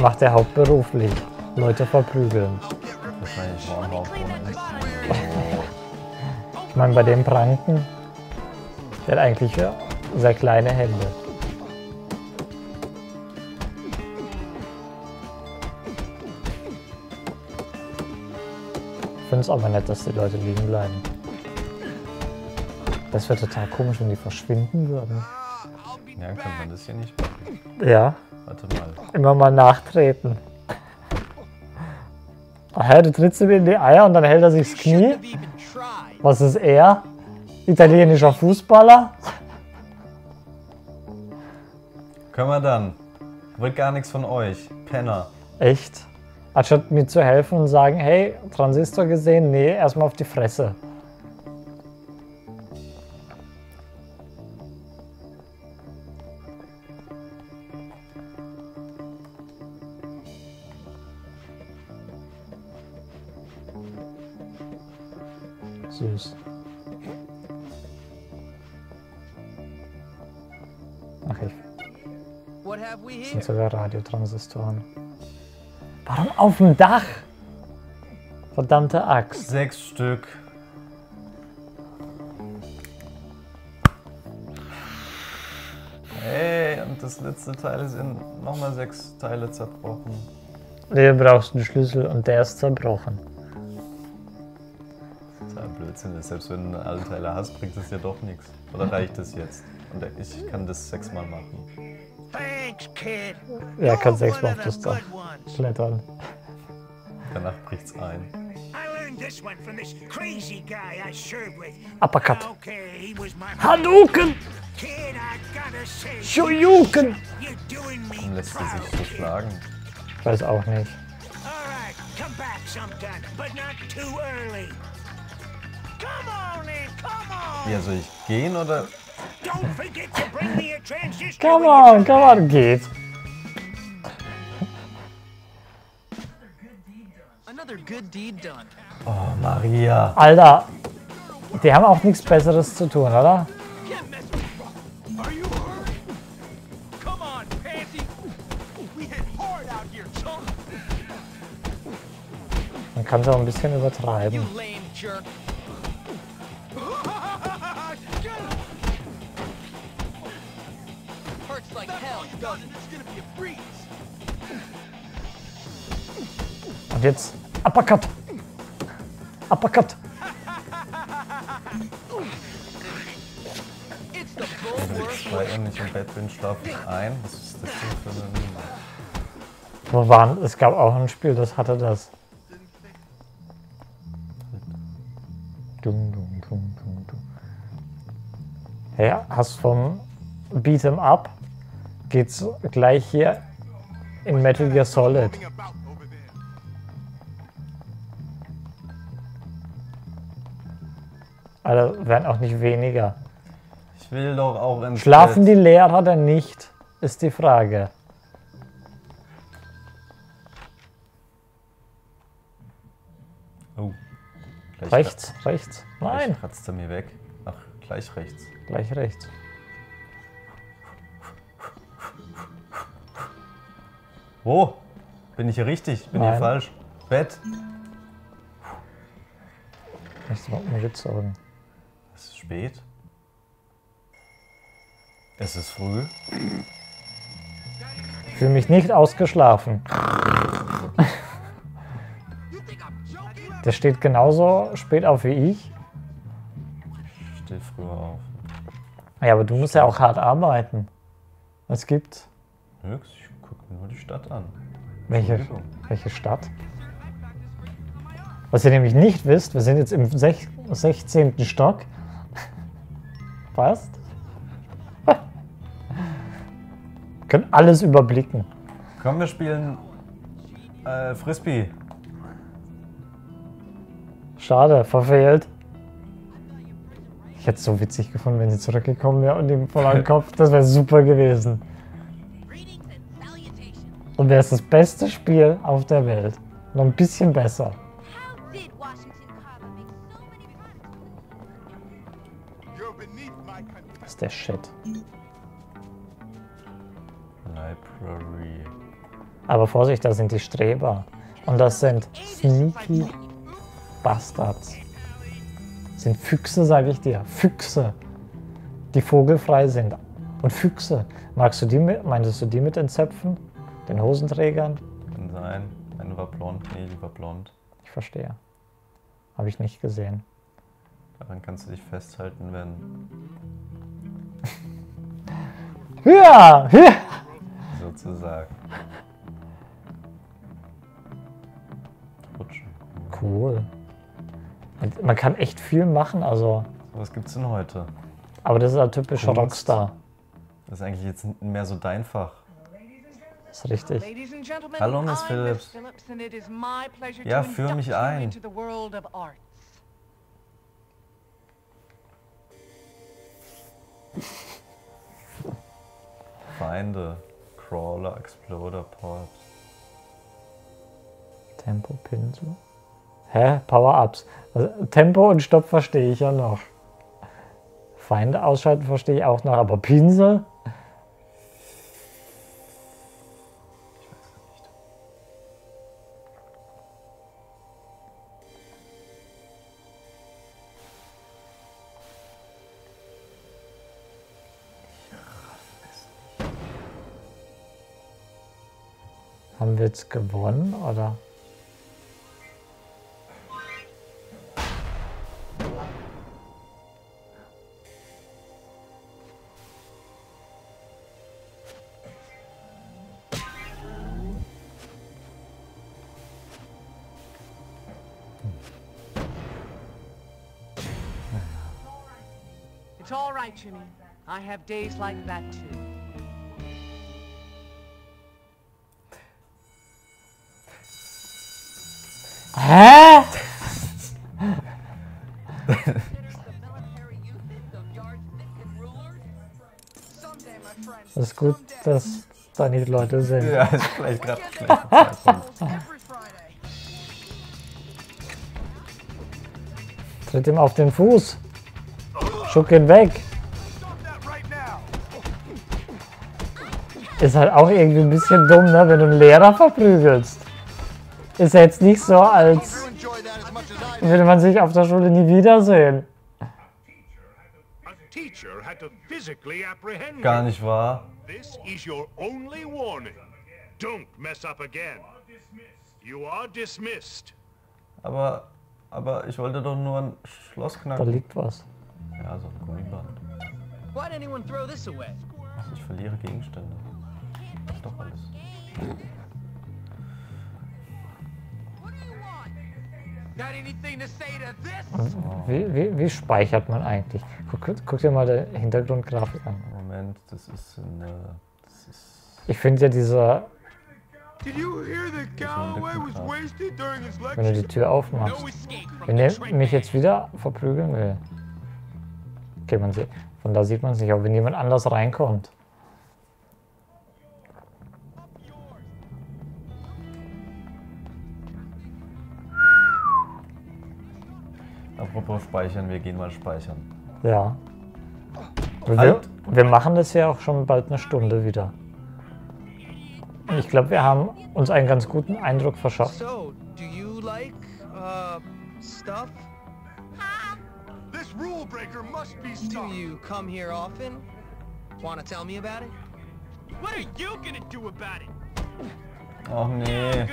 Macht er hauptberuflich. Leute verprügeln. wahrscheinlich Warmhaut ohne Ende. Ich meine, bei dem Pranken, der hat eigentlich sehr kleine Hände. Finde es aber nett, dass die Leute liegen bleiben. Das wäre total komisch, wenn die verschwinden würden. Ja, kann man das hier nicht machen. Ja, Warte mal. immer mal nachtreten. Hä, du trittst ihm in die Eier und dann hält er sich das Knie? Was ist er? Italienischer Fußballer? Können wir dann? Wird gar nichts von euch. Penner. Echt? Anstatt mir zu helfen und sagen, hey, Transistor gesehen? Nee, erstmal auf die Fresse. Süß. Ach, ich sind sogar Radiotransistoren. Warum auf dem Dach? Verdammte Axt. Sechs Stück. Hey, und das letzte Teil ist in nochmal sechs Teile zerbrochen. Hier brauchst du einen Schlüssel und der ist zerbrochen. Das ist ja Blödsinn. Selbst wenn du alle Teile hast, bringt das ja doch nichts. Oder reicht es jetzt? Und ich kann das sechsmal machen. Thanks, kid. Er kann sechsmal auf das Dach klettern. Danach bricht's ein. I learned this one from this crazy guy I served with. Uppercut. Okay, he was my Hadouken! kid. I gotta say, Shoryuken! you're doing me Warum lässt sie sich so schlagen? Ich weiß auch nicht. All right, come back sometime, but not too early. Come on in, come on. Ja, soll ich gehen oder? Don't forget to bring me a transistor. Come you on, come on, geht. Another good deed done. Oh, Maria. Alter, die haben auch nichts Besseres zu tun, oder? Can't mess with me. Are you hurt? Come on, Pansy. We hit hard out here, chunk. Man kann es auch ein bisschen übertreiben. Und jetzt Uppercut. Uppercut. Bulwark ich nicht im Bett bin, schlafe ich ein. Was ist das denn für eine Nummer? Wo waren? Es gab auch ein Spiel, das hatte das. Dum, dum, dum, dum, dum. Hey, hast vom Beat'em Up geht's gleich hier in Metal Gear Solid. Also werden auch nicht weniger. Ich will doch auch ins Schlafen Bett. die Lehrer denn nicht, ist die Frage. Oh. Gleich Rechts, rechts. Gleich Nein, kratzt er mir weg. Ach, gleich rechts. gleich rechts. Wo? Bin ich hier richtig? Bin ich hier falsch? Bett? Nichts mit mir gezogen. Es ist spät. Es ist früh. Ich fühle mich nicht ausgeschlafen. Der steht genauso spät auf wie ich. Ich stehe früher auf. Ja, aber du musst ja auch hart arbeiten. Es gibt. Nix, ich mir nur die Stadt an. Welche, welche Stadt? Was ihr nämlich nicht wisst, wir sind jetzt im sech 16. Stock. Passt? Können alles überblicken. Komm, wir spielen äh, Frisbee. Schade, verfehlt. Ich hätte es so witzig gefunden, wenn sie zurückgekommen wäre und ihm voll am Kopf. Das wäre super gewesen. Und wäre es das beste Spiel auf der Welt. Noch ein bisschen besser. Das ist der Shit. Library. Aber Vorsicht, da sind die Streber. Und das sind sneaky Bastards. Das sind Füchse, sage ich dir. Füchse. Die vogelfrei sind. Und Füchse. Magst du die mit, meintest du die mit den Zöpfen? Den Hosenträgern? Kann sein. Eine war blond, nee, die war blond. Ich verstehe. Habe ich nicht gesehen. Daran kannst du dich festhalten, wenn. Ja, ja. sozusagen. Rutschen. Cool. Man kann echt viel machen, also. Was gibt's denn heute? Aber das ist ein typischer Kunst. Rockstar. Das ist eigentlich jetzt mehr so dein Fach. Das ist richtig. Hallo, Miss Phillips. Ja, führ mich ein. into the world of art. Feinde. Crawler, Exploder, Port. Tempo, Pinsel. Hä? Power-Ups. Also, Tempo und Stopp verstehe ich ja noch. Feinde ausschalten verstehe ich auch noch, aber Pinsel? Haben wir jetzt gewonnen oder? It's all right, Jimmy. I have days like that too. Ist gut, dass da nicht Leute sind. Ja, ist vielleicht gerade. Tritt ihm auf den Fuß. Schuck ihn weg. Ist halt auch irgendwie ein bisschen dumm, ne, wenn du einen Lehrer verprügelst. Ist ja jetzt nicht so, als würde man sich auf der Schule nie wiedersehen. Gar nicht wahr. Is your only warning. Don't mess up again. You are dismissed. Aber, aber ich wollte doch nur ein Schloss Da knacken. liegt was. Ja, so ein Gummiband. Why'd anyone throw this away? Also ich verliere Gegenstände. Das ist doch alles. Wie, wie, wie speichert man eigentlich? Guck, guck dir mal die Hintergrundgrafik an. Moment, das ist eine. Ich finde ja diese, Did you hear that Galloway was Lückengrad. wasted during his wenn du die? Tür aufmachst. Wenn der mich jetzt wieder verprügeln will. Okay, man sieht, von da sieht man es nicht, aber wenn jemand anders reinkommt. Apropos speichern, wir gehen mal speichern. Ja. Wir, Halt. wir machen das ja auch schon bald eine Stunde wieder. Und ich glaube, wir haben uns einen ganz guten Eindruck verschafft. So, do you like, uh, stuff? This rule breaker must be Do stopped. you come here often? Wanna tell me about it? What are you gonna do about it? Ach nee.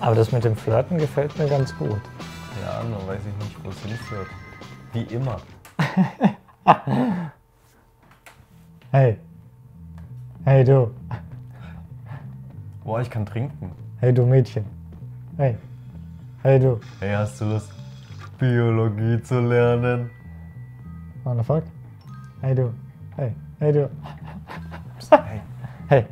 Aber das mit dem Flirten gefällt mir ganz gut. Ja, nur weiß ich nicht, wo es hinführt. Wie immer. Hey. Hey du. Boah, ich kann trinken. Hey du Mädchen. Hey. Hey du. Hey, hast du Lust, Biologie zu lernen? What the fuck? Hey du. Hey. Hey du. Hey. Hey.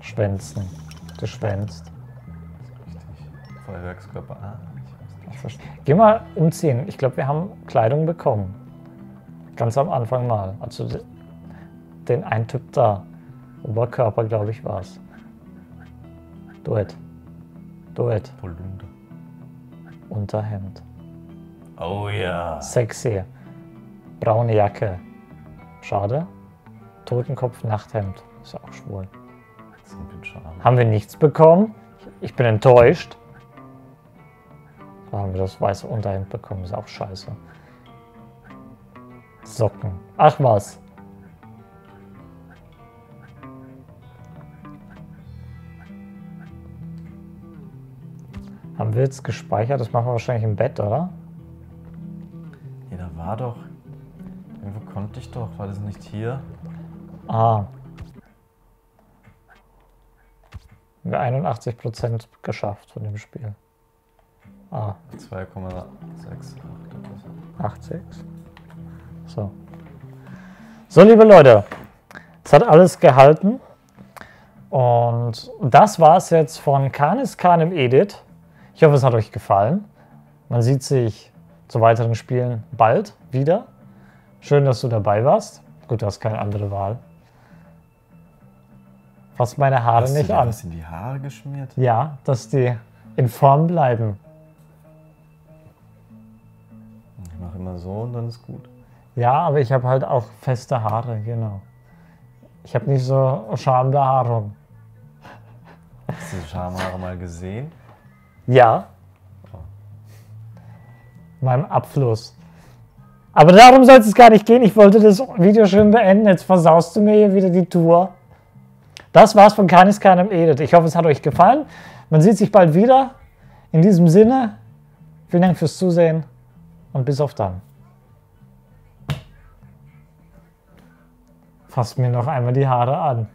Schwänzen. Du schwänzt. Feuerwerkskörper. Ah, nicht. Geh mal umziehen. Ich glaube, wir haben Kleidung bekommen. Ganz am Anfang mal. Also de- den einen Typ da. Oberkörper, glaube ich, war es. Do it. Do it. Polunder. Unterhemd. Oh ja. Sexy. Braune Jacke. Schade. Totenkopf, Nachthemd. Ist ja auch schwul. Haben wir nichts bekommen? Ich bin enttäuscht. Da haben wir das weiße Unterhemd bekommen. Ist auch scheiße. Socken. Ach was. Haben wir jetzt gespeichert? Das machen wir wahrscheinlich im Bett, oder? Ja, da war doch. Irgendwo konnte ich doch, war das nicht hier? Ah. Wir 81% geschafft von dem Spiel. Ah. 2,68. 8,6. So. So, liebe Leute, es hat alles gehalten. Und das war es jetzt von Kanis Khan im Edit. Ich hoffe, es hat euch gefallen. Man sieht sich zu weiteren Spielen bald wieder. Schön, dass du dabei warst. Gut, du hast keine andere Wahl. Fass meine Haare Hast du nicht dir an. was in die Haare geschmiert? Ja, dass die in Form bleiben. Immer so und dann ist gut. Ja, aber ich habe halt auch feste Haare, genau. Ich habe nicht so Schambehaarung. Hast du die Schamhaare mal gesehen? Ja. Meinem Abfluss. Aber darum soll es gar nicht gehen. Ich wollte das Video schön beenden. Jetzt versaust du mir hier wieder die Tour. Das war's von Kanis keinem Edit. Ich hoffe, es hat euch gefallen. Man sieht sich bald wieder. In diesem Sinne, vielen Dank fürs Zusehen und bis auf dann. Fass mir noch einmal die Haare an.